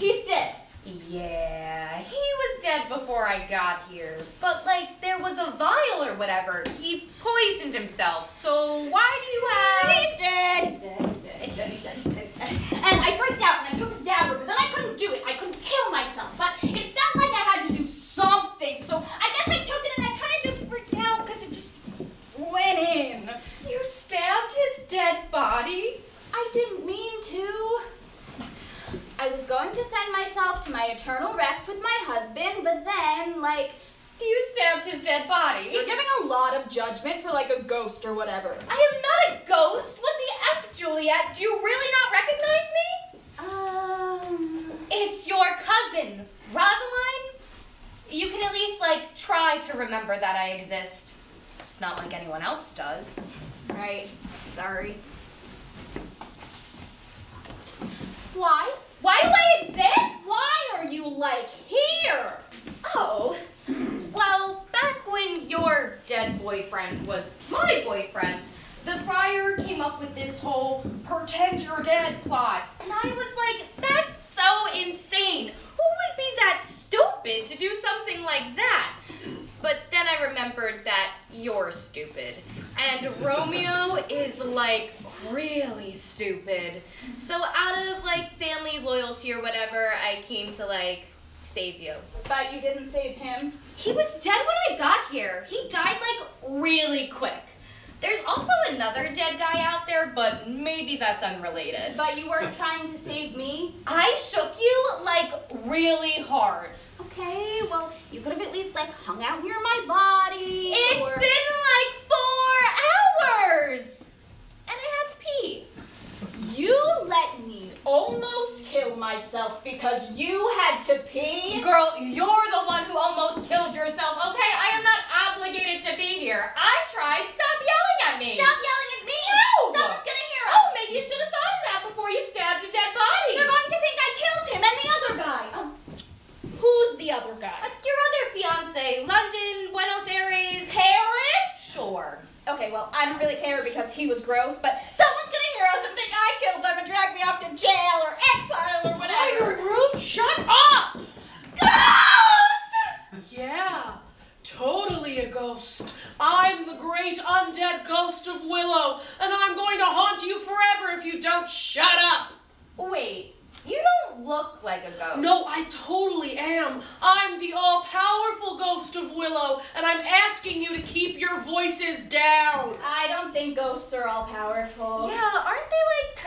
He's dead. Yeah, he was dead before I got here. But, like, there was a vial or whatever. He poisoned himself. So, why do you have. He's dead. He's dead. He's dead. He's dead. He's dead. He's dead. He's dead. And I freaked out and I took his dagger, but then I couldn't do it. I couldn't kill myself. But it felt like I had to do something. So I guess I took it and I kind of just freaked out because it just went in. You stabbed his dead body? I didn't mean to. I was going to send myself to my eternal rest with my husband, but then, like, You stabbed his dead body. you're giving a lot of judgment for, like, a ghost or whatever. I am not a ghost. What the F, Juliet? Do you really not recognize me? Um. It's your cousin, Rosaline. You can at least, like, try to remember that I exist. It's not like anyone else does. Right. Sorry. Why? Why do I exist? Why are you, like, here? Oh. Well, back when your dead boyfriend was my boyfriend, the friar came up with this whole pretend you're dead plot. And I was like, that's so insane. Who would be that stupid to do something like that? But then I remembered that you're stupid. And Romeo is like really stupid. So out of like family loyalty or whatever, I came to like save you. But you didn't save him. He was dead when I got here. He died like really quick. There's also another dead guy out there, but maybe that's unrelated. But you weren't trying to save me. I shook you like really hard. Okay, well, you could have at least, like, hung out near my body. It's or... been like four hours! And I had to pee. You let me almost kill myself because you had to pee? Girl, you're the one who almost killed yourself, okay? I am not obligated to be here. I tried. Stop yelling at me. Stop yelling at me! No! Someone's gonna hear us! Oh, maybe you should have thought of that before you stabbed a dead body. They're going to think I killed him and the other guy. Um, who's the other Uh, guy? your other fiance, London, Buenos Aires. Paris? Sure. Okay, well, I don't really care because he was gross, but someone's gonna hear us and think I killed them and drag me off to jail or exile or whatever. rude. Shut up. Ghost! Yeah, totally a ghost. I'm the great undead ghost of Willow, and I'm going to haunt you forever if you don't shut up. Wait, you don't look like a ghost. No, I totally am. I'm the all powerful ghost of Willow, and I'm asking you to keep your voices down. I don't think ghosts are all powerful. Yeah, aren't they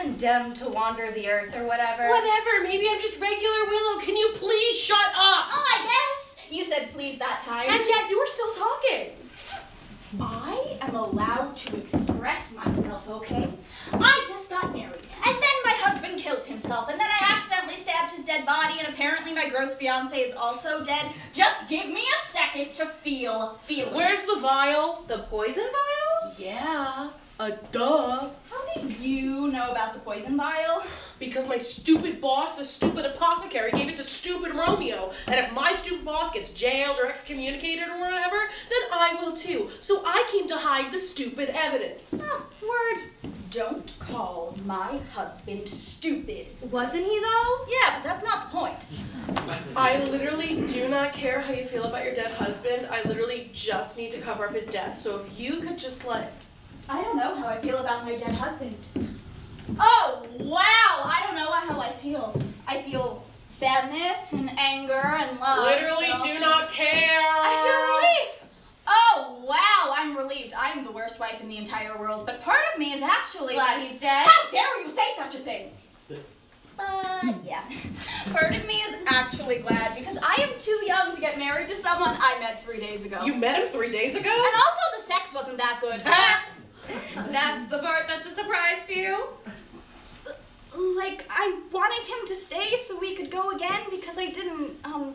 like condemned to wander the earth or whatever? Whatever, maybe I'm just regular Willow. Can you please shut up? Oh, I guess. You said please that time. And yet you were still talking. I am allowed to express myself, okay? I just got married, and then my husband killed himself, and then I accidentally stabbed his dead body, and apparently my gross fiance is also dead. Just give me a second to feel feel. Where's the vial? The poison vial? Yeah, a duh. How did you know about the poison vial? Because my stupid boss, the stupid apothecary, gave it to stupid Romeo. And if my stupid boss gets jailed or excommunicated or whatever, then I will too. So I came to hide the stupid evidence. Oh, word. Don't call my husband stupid. Wasn't he though? Yeah, but that's not the point. I literally do not care how you feel about your dead husband. I literally just need to cover up his death. So if you could just let. I don't know how I feel about my dead husband. Oh, wow! I don't know how I feel. I feel sadness and anger and love. Literally but do not care. I feel relief! Oh, wow! I'm relieved. I'm the worst wife in the entire world, but part of me is actually. Glad he's dead. How dare you say such a thing? Uh, yeah. Part of me is actually glad because I am too young to get married to someone I met three days ago. You met him three days ago? and also, the sex wasn't that good. That's the part that's a surprise to you. like I wanted him to stay so we could go again because I didn't um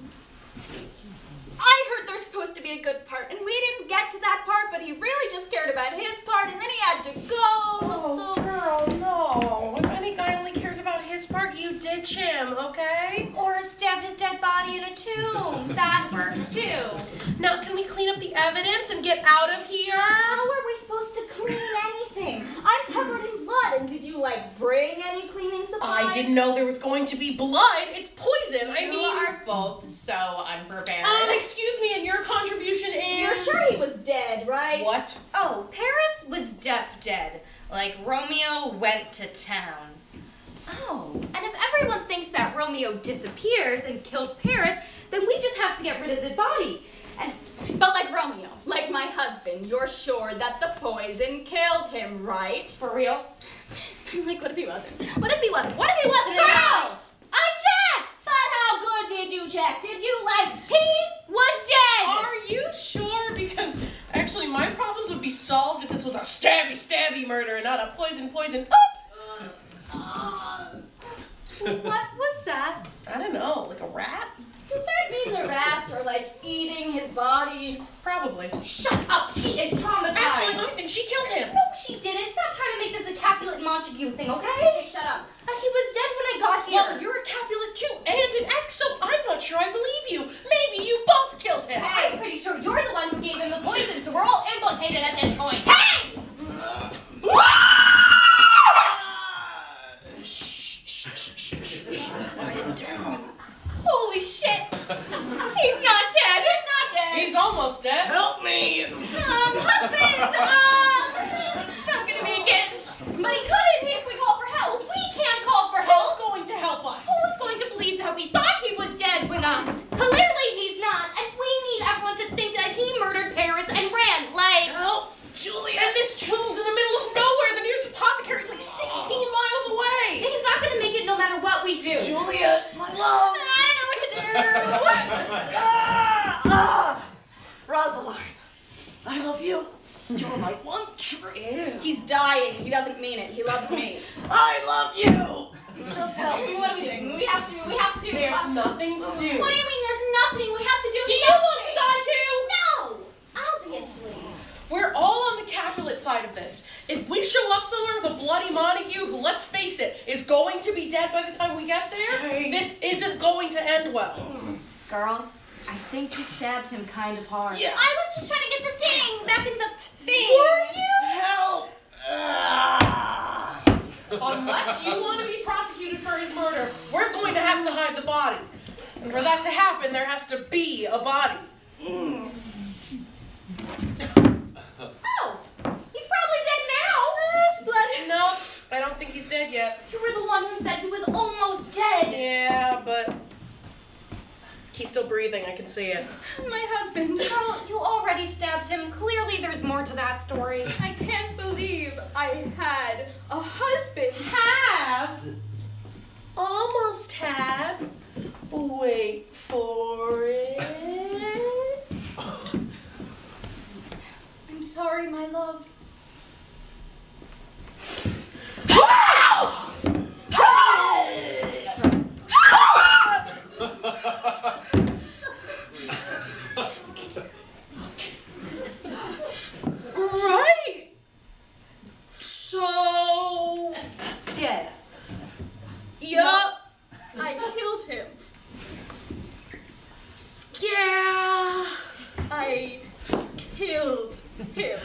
I heard there's supposed to be a good part and we didn't get to that part but he really just cared about his part and then he had to go Oh, so girl, no. If any guy only cares about his part, you ditch him, okay? Or stab his dead body in a tomb. That works too. Now, can we clean up the evidence and get out of here? How are we supposed to clean anything? I'm covered in blood, and did you like bring any cleaning supplies? I didn't know there was going to be blood. It's poison. I mean, you mean, are both so unprepared. um, excuse me, and your contribution is. You're sure he was dead, right? What? oh, Paris was deaf dead. Like Romeo went to town. Oh. And if everyone thinks that Romeo disappears and killed Paris, then we just have to get rid of the body. And But like Romeo, like my husband, you're sure that the poison killed him, right? for real, like, what if he wasn't? What if he wasn't? What if he wasn't? Girl! I checked. But how good did you check? Did you like He was dead. Are you sure? Because actually, my problems would be solved if this was a stabby, stabby murder and not a poison, poison. Oops! what was that? I don't know, like a rat? Does that mean the rats are like eating his body? Probably. Shut up. She is traumatized. Actually, I think she killed him. no, she didn't. Stop trying to make this a Capulet Montague thing, okay? Hey, shut up. Uh, he was dead when I got here. Well, you're a Capulet too, and an ex, so I'm not sure I believe you. Maybe you both killed him. I'm pretty sure you're the one who gave him the poison, so we're all implicated at this point. Hey! Quiet down. Holy shit! He's not dead. He's not dead. He's almost dead. Help me! um, we do. Julia, my love! I don't know what to do. ah! ah! Rosaline, I love you. You're my one true. He's dying. He doesn't mean it. He loves me. I love you. Just help me. What are we doing? We have to. We have to. There's uh, nothing to do. What do you mean? There's nothing. We have to do. Do you want to die too? No. Obviously. We're all on the Capulet side of this. If we show up somewhere with a bloody Montague, who, let's face it, is going to be dead by the time we get there, Hey. this isn't going to end well. Girl, I think you stabbed him kind of hard. Yeah. I was just trying to get the thing back in the thing. Were you? Help! Ah! Unless you want to be prosecuted for his murder, we're going to have to hide the body. And for that to happen, there has to be a body. Oh, he's probably dead now. That's blood. No, I don't think he's dead yet. You were the one who said he was almost dead. Yeah, but he's still breathing. I can see it. My husband. Girl, you already stabbed him. Clearly, there's more to that story. I can't believe I had a husband. Have almost had. Wait for it. I'm sorry, my love. Right. So. Dead. Yup. I killed him. Yeah. I killed him.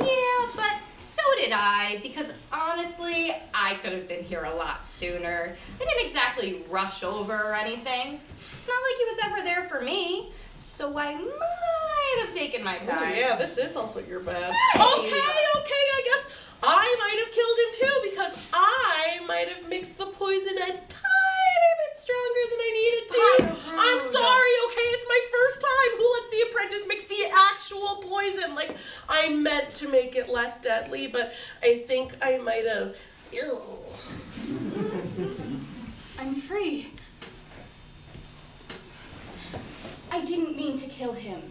Yeah, but so did I, because honestly, I could have been here a lot sooner. I didn't exactly rush over or anything. It's not like he was ever there for me, so I might have taken my Oh, time. yeah, this is also your bad. Hey. Okay, okay, I guess I might have killed him too because I might have mixed the poison a tiny bit stronger than I needed to. I'm sorry, okay, it's my first time. Who lets the apprentice mix the actual poison? Like, I meant to make it less deadly, but I think I might have. Ew. I'm free. I didn't mean to kill him.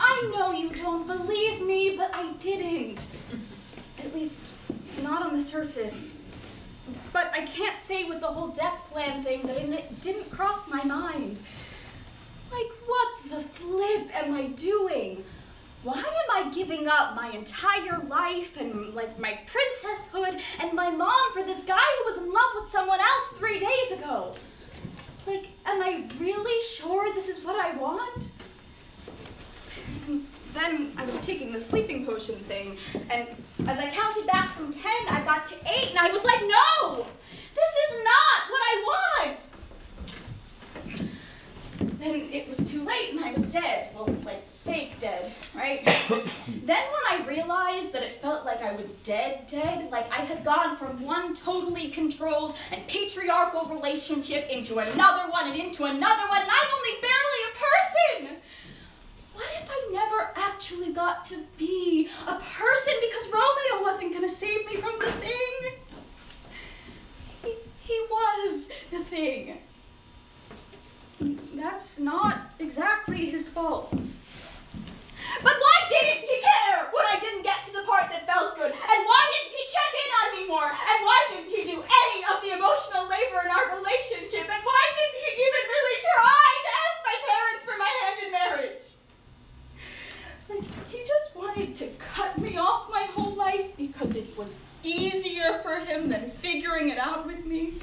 I know you don't believe me, but I didn't. At least, not on the surface. But I can't say with the whole death plan thing that it didn't cross my mind. Like, what the flip am I doing? Why am I giving up my entire life and like my princesshood and my mom for this guy who was in love with someone else three days ago? Like, am I really sure this is what I want? Then I was taking the sleeping potion thing, and as I counted back from ten, I got to eight, and I was like, no! This is not what I want! Then it was too late, and I was dead. Well, like, fake dead, right? then when I realized that it felt like I was dead, dead, like I had gone from one totally controlled and patriarchal relationship into another one and into another one, and I'm only barely a person! What if I never actually got to be a person because Romeo wasn't gonna save me from the thing? He, he was the thing. That's not exactly his fault. But why didn't he care when I didn't get to the part that felt good? And why didn't he check in on me more? And why didn't he do any of the emotional labor in our relationship? And why didn't he even really try to ask my parents for my hand in marriage? Like, he to cut me off my whole life because it was easier for him than figuring it out with me.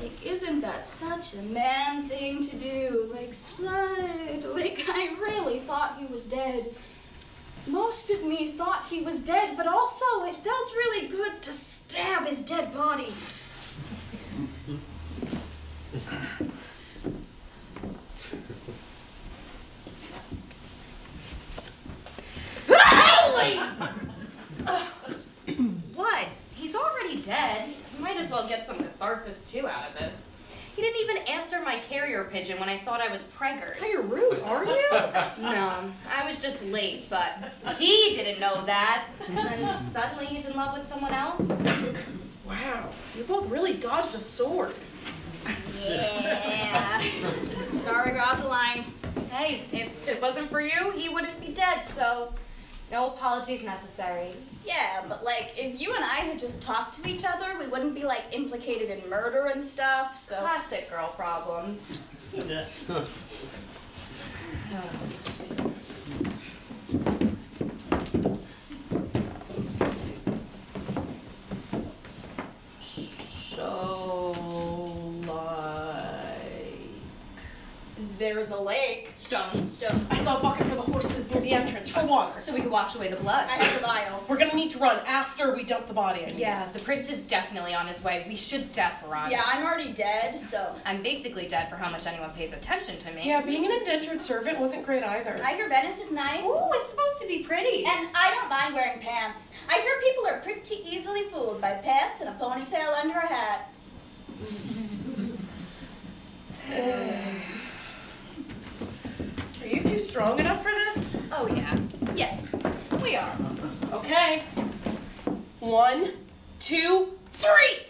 Like, isn't that such a man thing to do? Like, Spud, like, I really thought he was dead. Most of me thought he was dead, but also it felt really good to stab his dead body. What? He's already dead. Might as well get some catharsis too out of this. He didn't even answer my carrier pigeon when I thought I was preggers. Hey, you're rude, are you? No, I was just late, but he didn't know that. And then suddenly he's in love with someone else. Wow, you both really dodged a sword. Yeah. Sorry, Rosaline. Hey, if it wasn't for you, he wouldn't be dead, so no apologies necessary. Yeah, but like, if you and I had just talked to each other, we wouldn't be like implicated in murder and stuff, so. Classic girl problems. So, oh like. There's a lake. Stones. Stones. I saw a bucket for the horses near the entrance for water. So we could wash away the blood. I have the vial. We're gonna need to run after we dump the body. I mean. Yeah, the prince is definitely on his way. We should def run. Yeah, I'm already dead, so. I'm basically dead for how much anyone pays attention to me. Yeah, being an indentured servant wasn't great either. I hear Venice is nice. Ooh, it's supposed to be pretty. And I don't mind wearing pants. I hear people are pretty easily fooled by pants and a ponytail under a hat. Are you two strong enough for this? oh yeah. Yes, we are. Okay. One, two, three!